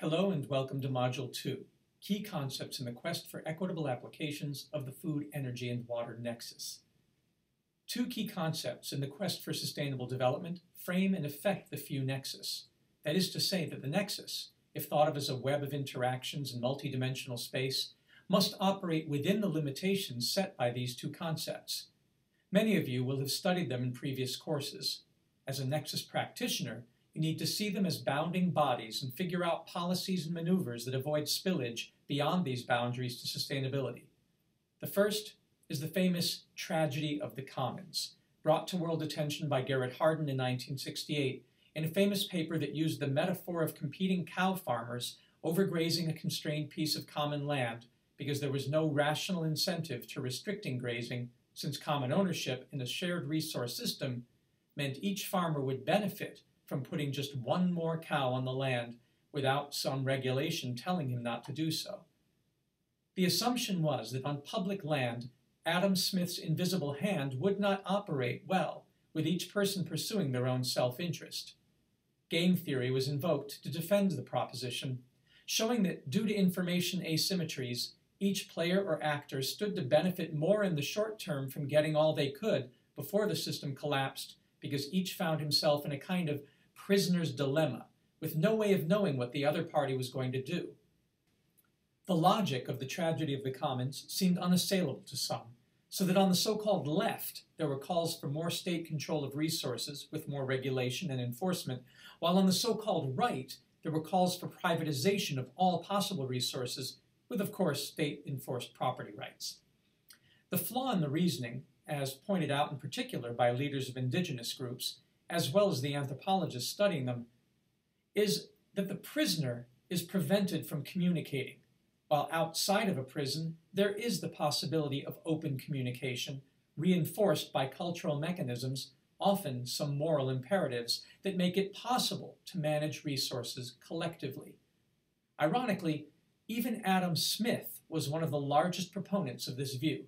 Hello and welcome to Module 2, Key Concepts in the Quest for Equitable Applications of the Food, Energy, and Water Nexus. Two key concepts in the quest for sustainable development frame and affect the FEW nexus. That is to say that the nexus, if thought of as a web of interactions in multidimensional space, must operate within the limitations set by these two concepts. Many of you will have studied them in previous courses. As a nexus practitioner, you need to see them as bounding bodies and figure out policies and maneuvers that avoid spillage beyond these boundaries to sustainability. The first is the famous tragedy of the commons, brought to world attention by Garrett Hardin in 1968 in a famous paper that used the metaphor of competing cow farmers overgrazing a constrained piece of common land because there was no rational incentive to restricting grazing since common ownership in a shared resource system meant each farmer would benefit from putting just one more cow on the land without some regulation telling him not to do so. The assumption was that on public land, Adam Smith's invisible hand would not operate well, with each person pursuing their own self interest. Game theory was invoked to defend the proposition, showing that due to information asymmetries, each player or actor stood to benefit more in the short term from getting all they could before the system collapsed because each found himself in a kind of prisoner's dilemma, with no way of knowing what the other party was going to do. The logic of the tragedy of the commons seemed unassailable to some, so that on the so called left, there were calls for more state control of resources with more regulation and enforcement, while on the so called right, there were calls for privatization of all possible resources, with, of course, state enforced property rights. The flaw in the reasoning, as pointed out in particular by leaders of indigenous groups, as well as the anthropologists studying them, is that the prisoner is prevented from communicating, while outside of a prison, there is the possibility of open communication, reinforced by cultural mechanisms, often some moral imperatives, that make it possible to manage resources collectively. Ironically, even Adam Smith was one of the largest proponents of this view,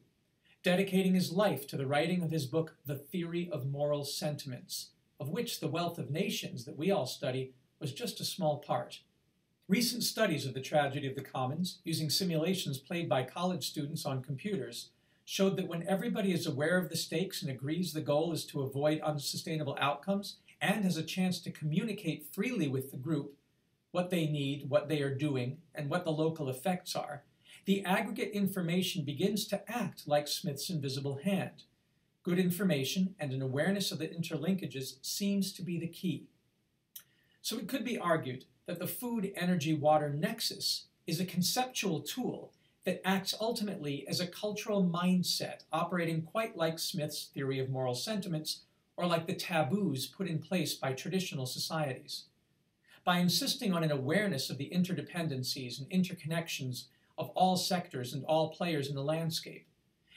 dedicating his life to the writing of his book, The Theory of Moral Sentiments, of which the wealth of nations that we all study was just a small part. Recent studies of the tragedy of the commons, using simulations played by college students on computers, showed that when everybody is aware of the stakes and agrees the goal is to avoid unsustainable outcomes and has a chance to communicate freely with the group what they need, what they are doing, and what the local effects are, the aggregate information begins to act like Smith's invisible hand. Good information and an awareness of the interlinkages seems to be the key. So it could be argued that the food energy water nexus is a conceptual tool that acts ultimately as a cultural mindset, operating quite like Smith's theory of moral sentiments or like the taboos put in place by traditional societies. By insisting on an awareness of the interdependencies and interconnections of all sectors and all players in the landscape,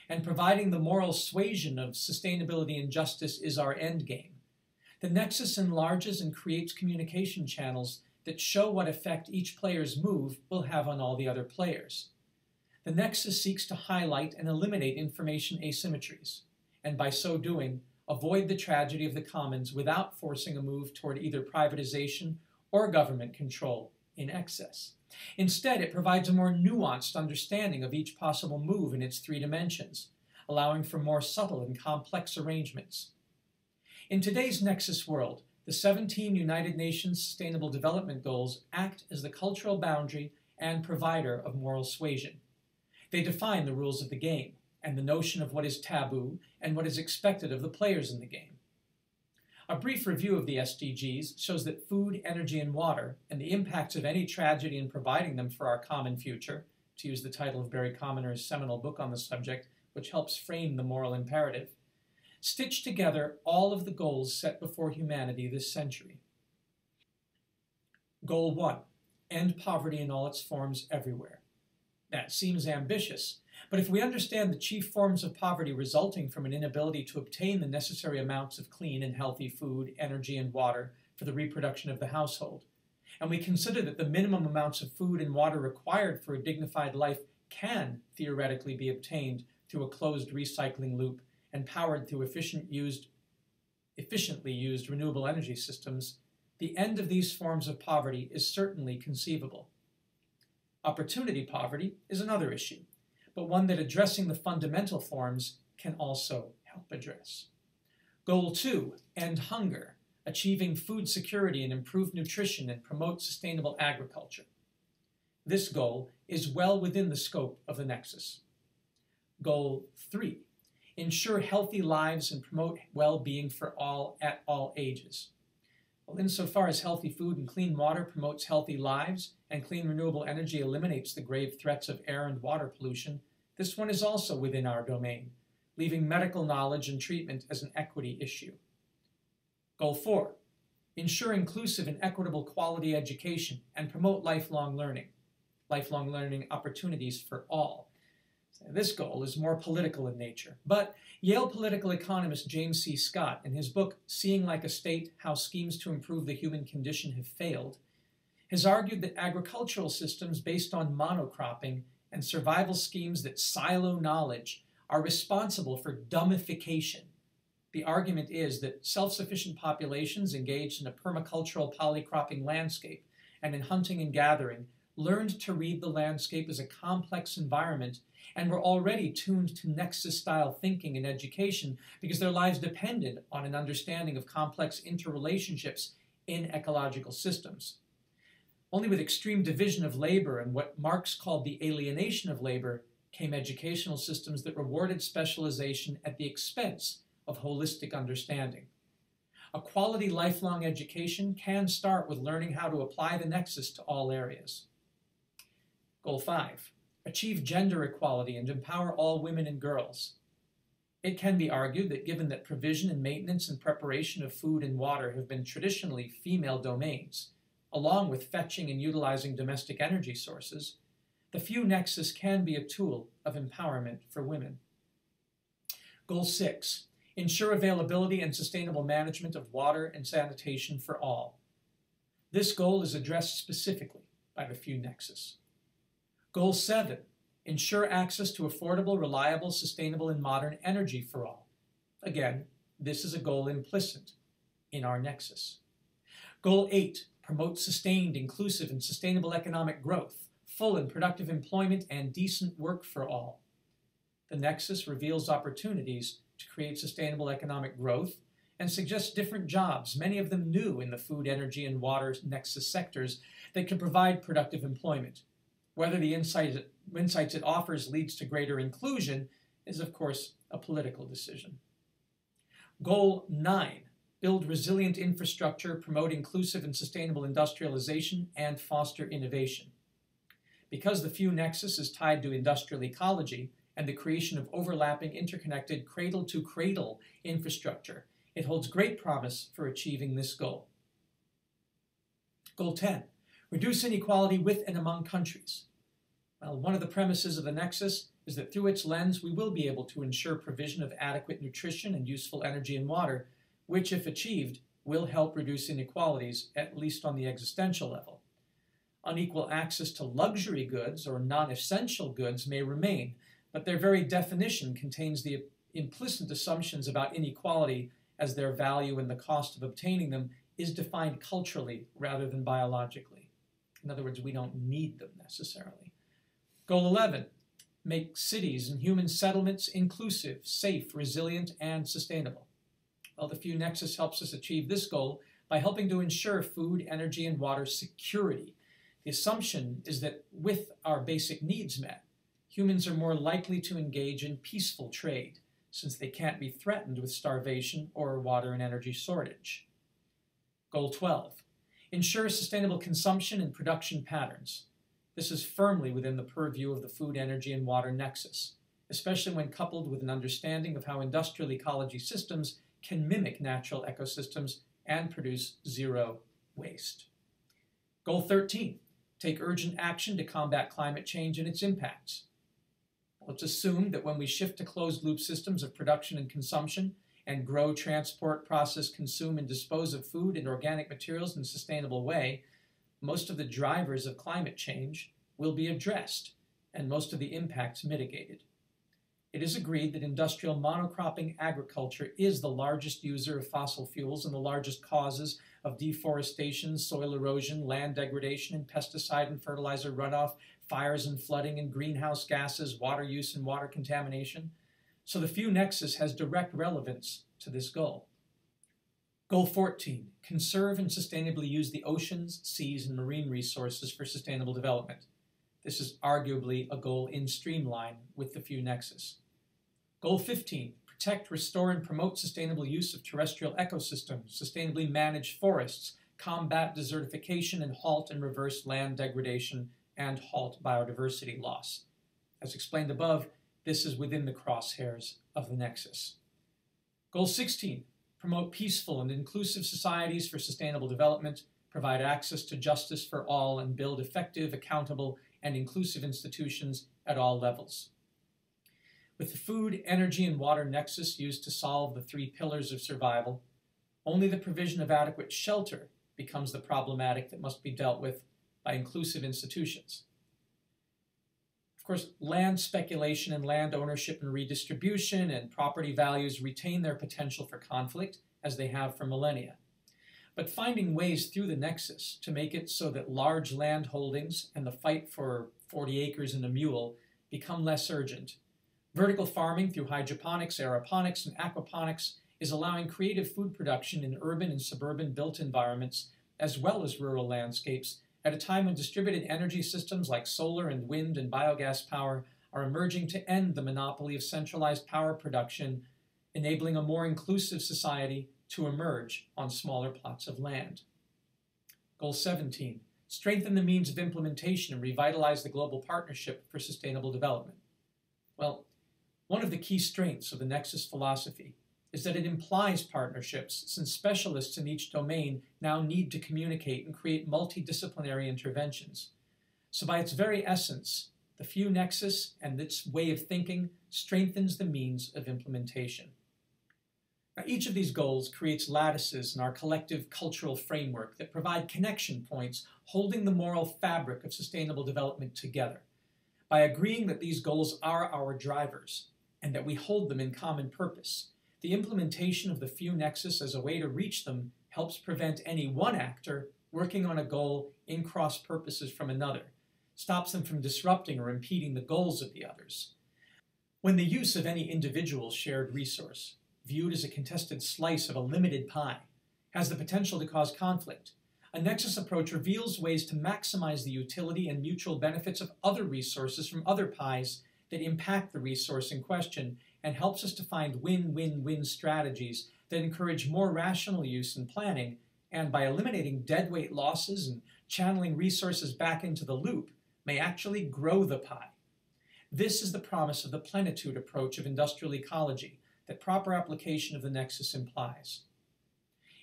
and providing the moral suasion of sustainability and justice is our end game. The nexus enlarges and creates communication channels that show what effect each player's move will have on all the other players. The nexus seeks to highlight and eliminate information asymmetries, and by so doing, avoid the tragedy of the commons without forcing a move toward either privatization or government control in excess. Instead, it provides a more nuanced understanding of each possible move in its three dimensions, allowing for more subtle and complex arrangements. In today's Nexus world, the 17 United Nations Sustainable Development Goals act as the cultural boundary and provider of moral suasion. They define the rules of the game and the notion of what is taboo and what is expected of the players in the game. A brief review of the SDGs shows that food, energy, and water, and the impacts of any tragedy in providing them for our common future, to use the title of Barry Commoner's seminal book on the subject, which helps frame the moral imperative, stitch together all of the goals set before humanity this century. Goal 1 End poverty in all its forms everywhere. That seems ambitious, but if we understand the chief forms of poverty resulting from an inability to obtain the necessary amounts of clean and healthy food, energy, and water for the reproduction of the household, and we consider that the minimum amounts of food and water required for a dignified life can theoretically be obtained through a closed recycling loop and powered through efficient used, efficiently used renewable energy systems, the end of these forms of poverty is certainly conceivable. Opportunity poverty is another issue, but one that addressing the fundamental forms can also help address. Goal two, end hunger, achieving food security and improved nutrition and promote sustainable agriculture. This goal is well within the scope of the Nexus. Goal three, ensure healthy lives and promote well-being for all at all ages. Well, insofar as healthy food and clean water promotes healthy lives and clean renewable energy eliminates the grave threats of air and water pollution, this one is also within our domain, leaving medical knowledge and treatment as an equity issue. Goal four, ensure inclusive and equitable quality education and promote lifelong learning, lifelong learning opportunities for all. This goal is more political in nature, but Yale political economist James C. Scott, in his book Seeing Like a State How Schemes to Improve the Human Condition Have Failed, has argued that agricultural systems based on monocropping and survival schemes that silo knowledge are responsible for dumbification. The argument is that self sufficient populations engaged in a permacultural polycropping landscape and in hunting and gathering learned to read the landscape as a complex environment and were already tuned to nexus style thinking and education because their lives depended on an understanding of complex interrelationships in ecological systems. Only with extreme division of labor and what Marx called the alienation of labor came educational systems that rewarded specialization at the expense of holistic understanding. A quality lifelong education can start with learning how to apply the nexus to all areas. Goal 5 achieve gender equality and empower all women and girls. It can be argued that given that provision and maintenance and preparation of food and water have been traditionally female domains, along with fetching and utilizing domestic energy sources, the few nexus can be a tool of empowerment for women. Goal 6 Ensure availability and sustainable management of water and sanitation for all. This goal is addressed specifically by the few nexus. Goal 7 Ensure access to affordable, reliable, sustainable, and modern energy for all. Again, this is a goal implicit in our nexus. Goal 8 Promote sustained, inclusive, and sustainable economic growth, full and productive employment, and decent work for all. The nexus reveals opportunities to create sustainable economic growth and suggests different jobs, many of them new in the food, energy, and water nexus sectors, that can provide productive employment. Whether the insight, insights it offers leads to greater inclusion is, of course, a political decision. Goal 9 Build resilient infrastructure, promote inclusive and sustainable industrialization, and foster innovation. Because the few nexus is tied to industrial ecology and the creation of overlapping, interconnected, cradle to cradle infrastructure, it holds great promise for achieving this goal. Goal 10 Reduce inequality with and among countries. Well, one of the premises of the Nexus is that through its lens, we will be able to ensure provision of adequate nutrition and useful energy and water, which, if achieved, will help reduce inequalities, at least on the existential level. Unequal access to luxury goods or non essential goods may remain, but their very definition contains the implicit assumptions about inequality as their value and the cost of obtaining them is defined culturally rather than biologically. In other words, we don't need them necessarily. Goal 11 make cities and human settlements inclusive, safe, resilient, and sustainable. Well, the Few Nexus helps us achieve this goal by helping to ensure food, energy, and water security. The assumption is that with our basic needs met, humans are more likely to engage in peaceful trade, since they can't be threatened with starvation or water and energy shortage. Goal 12 ensure sustainable consumption and production patterns. This is firmly within the purview of the food, energy, and water nexus, especially when coupled with an understanding of how industrial ecology systems can mimic natural ecosystems and produce zero waste. Goal 13 take urgent action to combat climate change and its impacts. Let's assume that when we shift to closed loop systems of production and consumption, and grow, transport, process, consume, and dispose of food and organic materials in a sustainable way, most of the drivers of climate change will be addressed and most of the impacts mitigated. It is agreed that industrial monocropping agriculture is the largest user of fossil fuels and the largest causes of deforestation, soil erosion, land degradation, and pesticide and fertilizer runoff, fires and flooding, and greenhouse gases, water use, and water contamination. So the few nexus has direct relevance to this goal. Goal 14 Conserve and sustainably use the oceans, seas, and marine resources for sustainable development. This is arguably a goal in streamline with the few nexus. Goal 15 Protect, restore, and promote sustainable use of terrestrial ecosystems, sustainably manage forests, combat desertification, and halt and reverse land degradation and halt biodiversity loss. As explained above, this is within the crosshairs of the nexus. Goal 16 promote peaceful and inclusive societies for sustainable development, provide access to justice for all, and build effective, accountable, and inclusive institutions at all levels. With the food, energy, and water nexus used to solve the three pillars of survival, only the provision of adequate shelter becomes the problematic that must be dealt with by inclusive institutions. Of course, land speculation and land ownership and redistribution and property values retain their potential for conflict as they have for millennia. But finding ways through the nexus to make it so that large land holdings and the fight for 40 acres and a mule become less urgent. Vertical farming through hydroponics, aeroponics, and aquaponics is allowing creative food production in urban and suburban built environments as well as rural landscapes at a time when distributed energy systems like solar and wind and biogas power are emerging to end the monopoly of centralized power production, enabling a more inclusive society to emerge on smaller plots of land. Goal 17 Strengthen the means of implementation and revitalize the global partnership for sustainable development. Well, one of the key strengths of the Nexus philosophy is that it implies partnerships, since specialists in each domain now need to communicate and create multidisciplinary interventions. So, by its very essence, the few nexus and its way of thinking strengthens the means of implementation. Now, each of these goals creates lattices in our collective cultural framework that provide connection points holding the moral fabric of sustainable development together. By agreeing that these goals are our drivers and that we hold them in common purpose, the implementation of the few nexus as a way to reach them helps prevent any one actor working on a goal in cross purposes from another, stops them from disrupting or impeding the goals of the others. When the use of any individual shared resource, viewed as a contested slice of a limited pie, has the potential to cause conflict, a nexus approach reveals ways to maximize the utility and mutual benefits of other resources from other pies that impact the resource in question and helps us to find win win win strategies that encourage more rational use and planning, and by eliminating deadweight losses and channeling resources back into the loop, may actually grow the pie. This is the promise of the plenitude approach of industrial ecology that proper application of the nexus implies.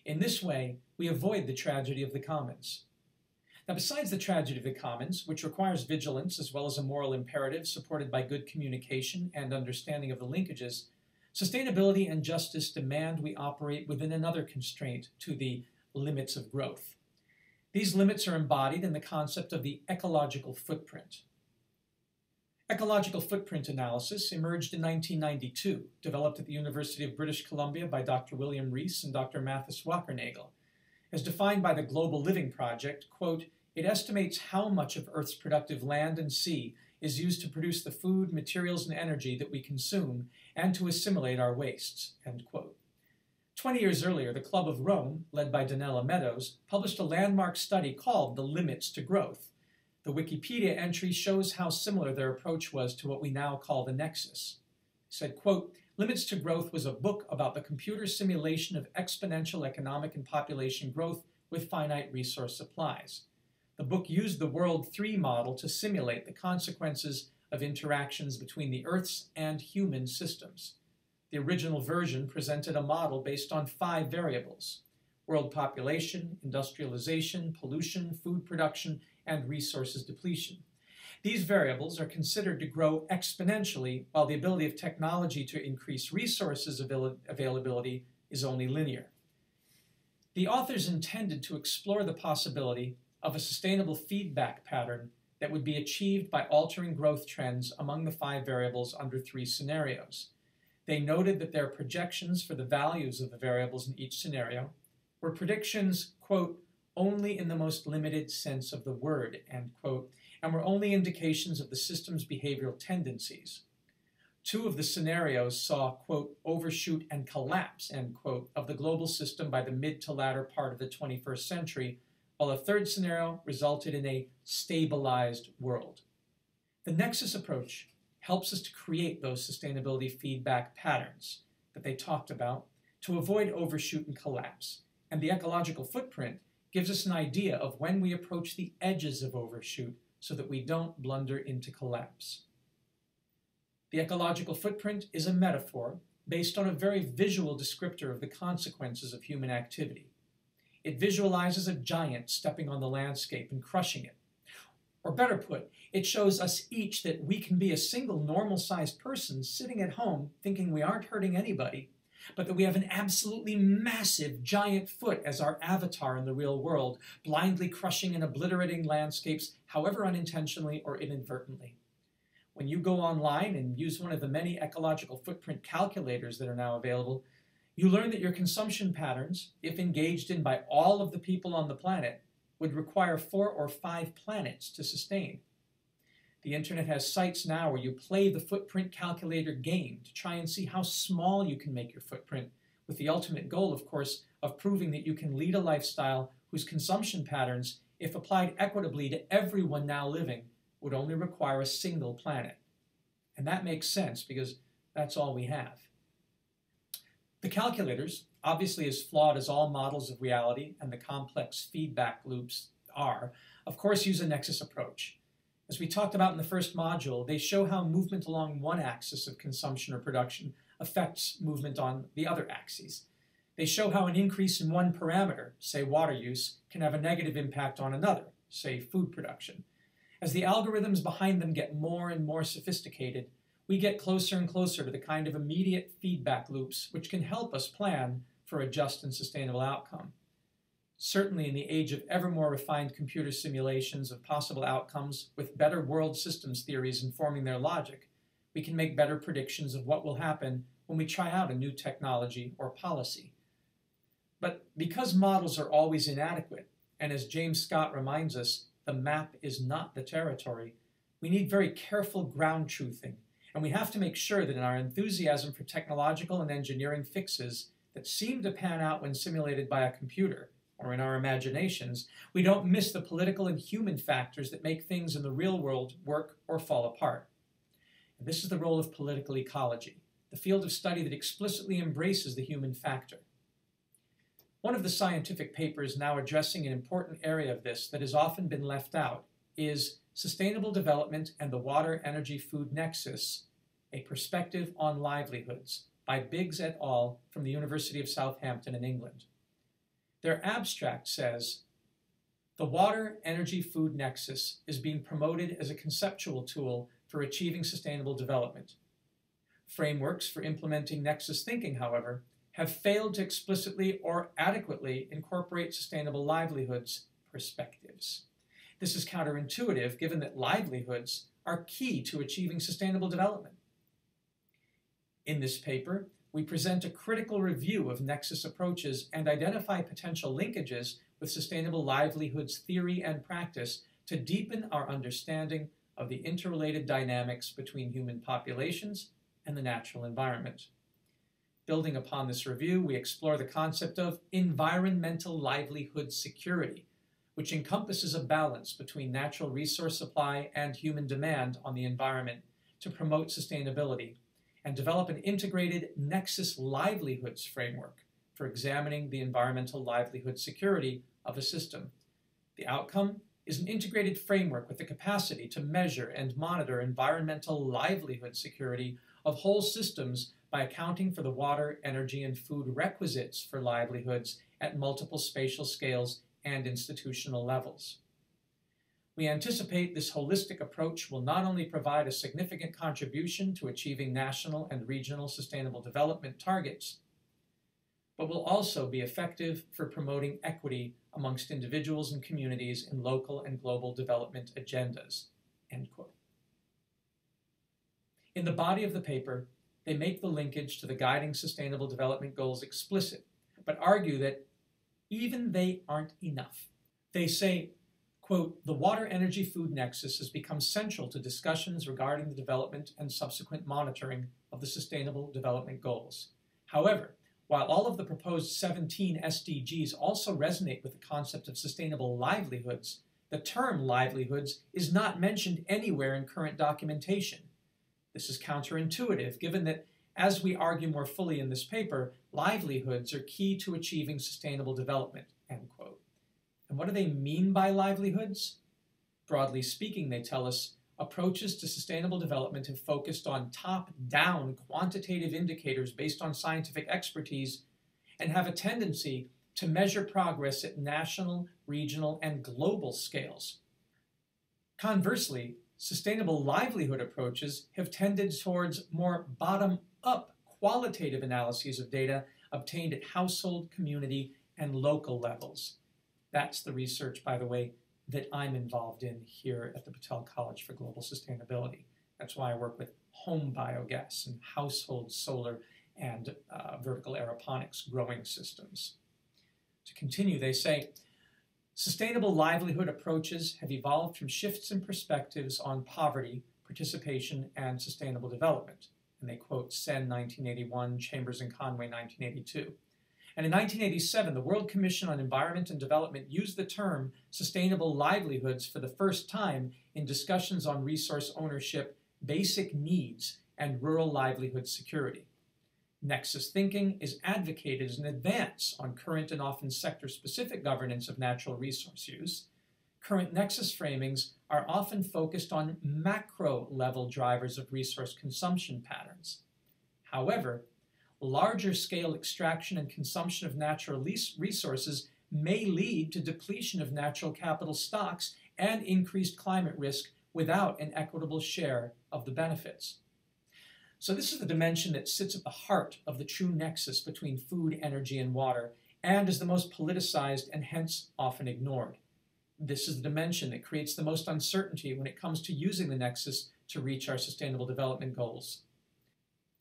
In this way, we avoid the tragedy of the commons. Now, besides the tragedy of the commons, which requires vigilance as well as a moral imperative supported by good communication and understanding of the linkages, sustainability and justice demand we operate within another constraint to the limits of growth. These limits are embodied in the concept of the ecological footprint. Ecological footprint analysis emerged in 1992, developed at the University of British Columbia by Dr. William Rees and Dr. Mathis Wackernagel. As defined by the Global Living Project, quote, it estimates how much of Earth's productive land and sea is used to produce the food, materials, and energy that we consume and to assimilate our wastes, end quote. Twenty years earlier, the Club of Rome, led by Donella Meadows, published a landmark study called The Limits to Growth. The Wikipedia entry shows how similar their approach was to what we now call the Nexus. It said, quote, Limits to Growth was a book about the computer simulation of exponential economic and population growth with finite resource supplies. The book used the World 3 model to simulate the consequences of interactions between the Earth's and human systems. The original version presented a model based on five variables world population, industrialization, pollution, food production, and resources depletion. These variables are considered to grow exponentially, while the ability of technology to increase resources avail availability is only linear. The authors intended to explore the possibility of a sustainable feedback pattern that would be achieved by altering growth trends among the five variables under three scenarios. They noted that their projections for the values of the variables in each scenario were predictions, quote, only in the most limited sense of the word, end quote, and were only indications of the system's behavioral tendencies. Two of the scenarios saw, quote, overshoot and collapse, end quote, of the global system by the mid to latter part of the 21st century, while a third scenario resulted in a stabilized world. The Nexus approach helps us to create those sustainability feedback patterns that they talked about to avoid overshoot and collapse. And the ecological footprint gives us an idea of when we approach the edges of overshoot so that we don't blunder into collapse. The ecological footprint is a metaphor based on a very visual descriptor of the consequences of human activity. It visualizes a giant stepping on the landscape and crushing it. Or better put, it shows us each that we can be a single normal sized person sitting at home thinking we aren't hurting anybody, but that we have an absolutely massive giant foot as our avatar in the real world, blindly crushing and obliterating landscapes, however unintentionally or inadvertently. When you go online and use one of the many ecological footprint calculators that are now available, you learn that your consumption patterns, if engaged in by all of the people on the planet, would require four or five planets to sustain. The internet has sites now where you play the footprint calculator game to try and see how small you can make your footprint, with the ultimate goal, of course, of proving that you can lead a lifestyle whose consumption patterns, if applied equitably to everyone now living, would only require a single planet. And that makes sense because that's all we have. The calculators, obviously as flawed as all models of reality and the complex feedback loops are, of course use a nexus approach. As we talked about in the first module, they show how movement along one axis of consumption or production affects movement on the other axes. They show how an increase in one parameter, say water use, can have a negative impact on another, say food production. As the algorithms behind them get more and more sophisticated, we get closer and closer to the kind of immediate feedback loops which can help us plan for a just and sustainable outcome. Certainly, in the age of ever more refined computer simulations of possible outcomes with better world systems theories informing their logic, we can make better predictions of what will happen when we try out a new technology or policy. But because models are always inadequate, and as James Scott reminds us, the map is not the territory. We need very careful ground truthing, and we have to make sure that in our enthusiasm for technological and engineering fixes that seem to pan out when simulated by a computer, or in our imaginations, we don't miss the political and human factors that make things in the real world work or fall apart. And this is the role of political ecology, the field of study that explicitly embraces the human factor. One of the scientific papers now addressing an important area of this that has often been left out is Sustainable Development and the Water Energy Food Nexus, a Perspective on Livelihoods by Biggs et al. from the University of Southampton in England. Their abstract says, the water energy food nexus is being promoted as a conceptual tool for achieving sustainable development. Frameworks for implementing nexus thinking, however, have failed to explicitly or adequately incorporate sustainable livelihoods perspectives. This is counterintuitive given that livelihoods are key to achieving sustainable development. In this paper, we present a critical review of nexus approaches and identify potential linkages with sustainable livelihoods theory and practice to deepen our understanding of the interrelated dynamics between human populations and the natural environment. Building upon this review, we explore the concept of environmental livelihood security, which encompasses a balance between natural resource supply and human demand on the environment to promote sustainability, and develop an integrated Nexus livelihoods framework for examining the environmental livelihood security of a system. The outcome is an integrated framework with the capacity to measure and monitor environmental livelihood security of whole systems by accounting for the water, energy, and food requisites for livelihoods at multiple spatial scales and institutional levels. We anticipate this holistic approach will not only provide a significant contribution to achieving national and regional sustainable development targets, but will also be effective for promoting equity amongst individuals and communities in local and global development agendas. In the body of the paper, they make the linkage to the guiding Sustainable Development Goals explicit, but argue that even they aren't enough. They say, quote, the water energy food nexus has become central to discussions regarding the development and subsequent monitoring of the Sustainable Development Goals. However, while all of the proposed 17 SDGs also resonate with the concept of sustainable livelihoods, the term livelihoods is not mentioned anywhere in current documentation. This is counterintuitive, given that, as we argue more fully in this paper, livelihoods are key to achieving sustainable development. And what do they mean by livelihoods? Broadly speaking, they tell us, approaches to sustainable development have focused on top-down quantitative indicators based on scientific expertise and have a tendency to measure progress at national, regional, and global scales. Conversely, sustainable livelihood approaches have tended towards more bottom-up qualitative analyses of data obtained at household, community, and local levels. That's the research, by the way, that I'm involved in here at the Patel College for Global Sustainability. That's why I work with home biogas and household solar and uh, vertical aeroponics growing systems. To continue, they say, sustainable livelihood approaches have evolved from shifts in perspectives on poverty, participation, and sustainable development. And they quote Sen 1981, Chambers and Conway 1982. And in 1987, the World Commission on Environment and Development used the term sustainable livelihoods for the first time in discussions on resource ownership, basic needs, and rural livelihood security. Nexus thinking is advocated as an advance on current and often sector specific governance of natural resource use. Current Nexus framings are often focused on macro level drivers of resource consumption patterns. However, larger scale extraction and consumption of natural resources may lead to depletion of natural capital stocks and increased climate risk without an equitable share of the benefits. So, this is the dimension that sits at the heart of the true nexus between food, energy, and water, and is the most politicized and hence often ignored. This is the dimension that creates the most uncertainty when it comes to using the nexus to reach our sustainable development goals.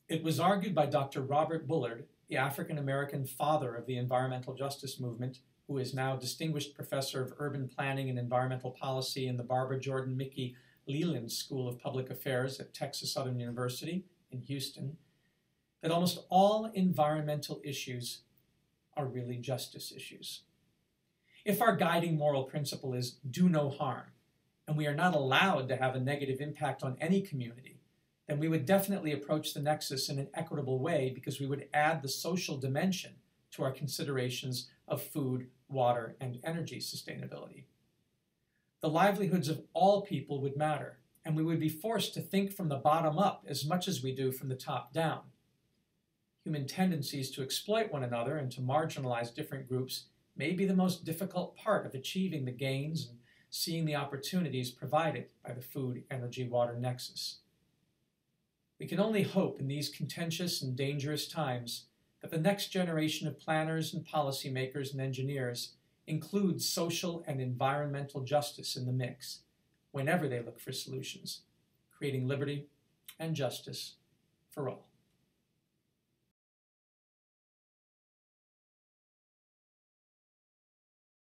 It was argued by Dr. Robert Bullard, the African American father of the environmental justice movement, who is now Distinguished Professor of Urban Planning and Environmental Policy in the Barbara Jordan Mickey Leland School of Public Affairs at Texas Southern University in Houston, that almost all environmental issues are really justice issues. If our guiding moral principle is do no harm, and we are not allowed to have a negative impact on any community, then we would definitely approach the nexus in an equitable way because we would add the social dimension to our considerations of food, water, and energy sustainability. The livelihoods of all people would matter, and we would be forced to think from the bottom up as much as we do from the top down. Human tendencies to exploit one another and to marginalize different groups may be the most difficult part of achieving the gains and seeing the opportunities provided by the food, energy, water nexus. We can only hope in these contentious and dangerous times that the next generation of planners and policymakers and engineers includes social and environmental justice in the mix whenever they look for solutions, creating liberty and justice for all.